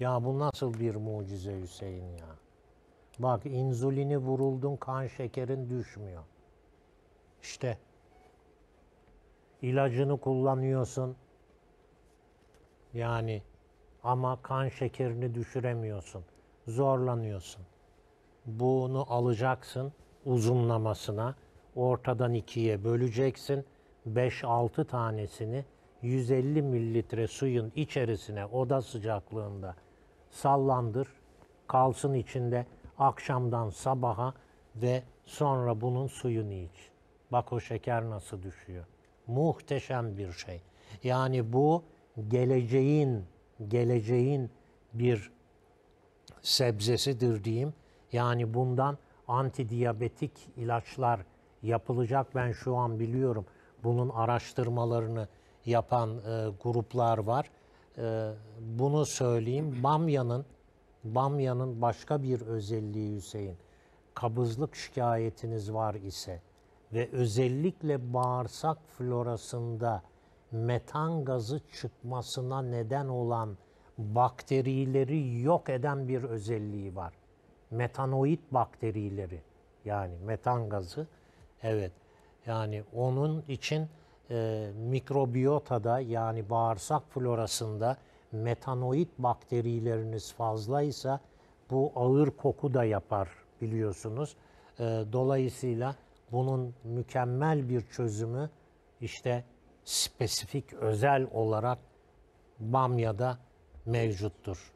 Ya bu nasıl bir mucize Hüseyin ya? Bak insülini vuruldun kan şekerin düşmüyor. İşte ilacını kullanıyorsun. Yani ama kan şekerini düşüremiyorsun. Zorlanıyorsun. Bunu alacaksın uzunlamasına. Ortadan ikiye böleceksin. 5-6 tanesini 150 mililitre suyun içerisine oda sıcaklığında sallandır. Kalsın içinde akşamdan sabaha ve sonra bunun suyunu iç. Bak o şeker nasıl düşüyor. Muhteşem bir şey. Yani bu geleceğin geleceğin bir sebzesidir diyeyim. Yani bundan antidiyabetik ilaçlar yapılacak. Ben şu an biliyorum bunun araştırmalarını yapan e, gruplar var. E, bunu söyleyeyim. Bamyanın Bamyanın başka bir özelliği Hüseyin. Kabızlık şikayetiniz var ise ve özellikle bağırsak florasında metan gazı çıkmasına neden olan bakterileri yok eden bir özelliği var. Metanoid bakterileri yani metan gazı evet yani onun için e, mikrobiyotada yani bağırsak florasında metanoid bakterileriniz fazlaysa bu ağır koku da yapar biliyorsunuz. E, dolayısıyla bunun mükemmel bir çözümü işte spesifik özel olarak bamyada mevcuttur.